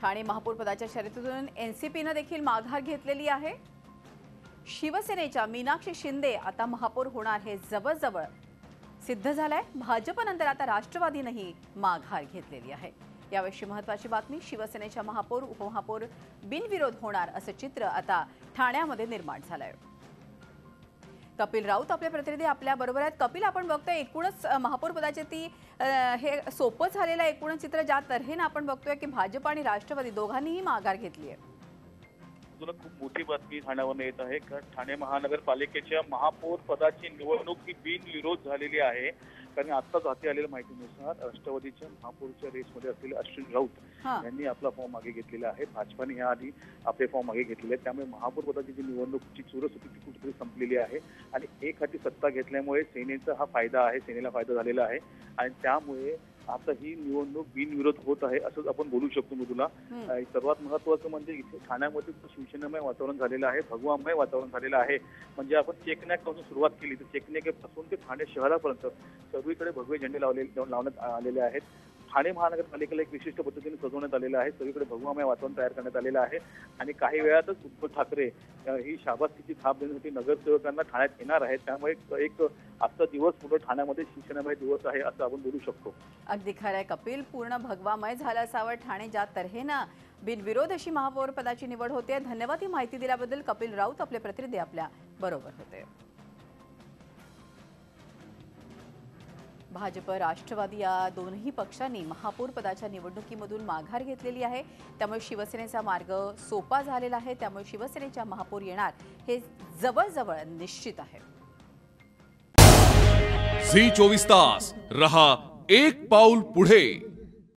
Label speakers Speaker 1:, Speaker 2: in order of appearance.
Speaker 1: ठाणे महापौर पदाच्या शर्यतीतून एनसीपीनं देखील माघार घेतलेली आहे. शिवसेनेच्या मीनाक्षी शिंदे आता महापौर होणार हे जवळजवळ सिद्ध झालंय. भाजपनंतर आता राष्ट्रवादीनंही माघार घेतलेली आहे. यावेळी महत्वाची बातमी शिवसेनेच्या महापौर उपमहापौर बिनविरोध होणार असं चित्र आता ठाण्यामध्ये निर्माण झालंय. कपिल राऊत आपले प्रतिनिधी आपल्या बरोबर आहेत. कपिल आपण बघतोय एकूणच महापौर पदाचे ती हे सोपं झालेलं एकूणच चित्र. ज्या तऱ्हेनं आपण बघतोय की भाजप आणि राष्ट्रवादी दोघांनीही माघार घेतली आहे.
Speaker 2: तुला खूप मोठी बातमी ठाण्यावरून येत आहे. कारण ठाणे महानगरपालिकेच्या महापौर पदाची निवडणूक ही बिनविरोध झालेली आहे. कारण आत्ताच हाती आलेल्या माहितीनुसार राष्ट्रवादीच्या महापौरच्या रेसमध्ये असलेले अश्विन राऊत यांनी आपला फॉर्म मागे घेतलेला आहे. भाजपाने याआधी आपले फॉर्म मागे घेतलेले आहेत. त्यामुळे महापौर पदाची जी निवडणुकीची चुरस होती ती कुठेतरी संपलेली आहे. आणि एक हाती सत्ता घेतल्यामुळे सेनेचा हा फायदा आहे. सेनेला फायदा झालेला आहे. आणि त्यामुळे आता ही निवडणूक बिनविरोध होत आहे असंच आपण बोलू शकतो मी तुला. सर्वात महत्वाचं म्हणजे इथे ठाण्यामध्ये खूप शिवसेनामय वातावरण झालेलं आहे भगवामय वातावरण झालेलं आहे. म्हणजे आपण चेकनॅकपासून सुरुवात केली. तर चेकनॅकपासून ते ठाणे शहरापर्यंत सर्वीकडे भगवे झेंडे लावले लावण्यात आलेले आहेत. ठाणे महानगरपालिकेला एक विशिष्ट पद्धतीने सजवण्यात आलेलं आहे. सगळीकडे भगवामय वातावरण तयार करण्यात आलेलं आहे. आणि काही वेळातच उद्धव ठाकरे ही शाबासकीची थाप देण्यासाठी नगरसेवकांना ठाण्यात येणार आहेत. त्यामुळे एक- आजचा दिवस पूर्ण ठाण्यामध्ये शिक्षणामय दिवस आहे असं आपण बोलू शकतो.
Speaker 1: अगदी खरंय कपिल पूर्ण भगवामय झालं असावं. ठाणे ज्या तऱ्हेनं बिनविरोध अशी महापौर पदाची निवड होते. धन्यवाद ही माहिती दिल्याबद्दल कपिल राऊत आपले प्रतिनिधी आपल्या बरोबर होते. भाजप राष्ट्रवादी या दोनही पक्षांनी महापौरपदाच्या निवडणुकीमधून माघार घेतलेली आहे. त्यामुळे शिवसेनेचा मार्ग सोपा झालेला आहे. त्यामुळे शिवसेनेच्या महापौर येणार हे जवळजवळ निश्चित आहे.
Speaker 3: झी चोवीस तास. रहा एक पाऊल पुढे.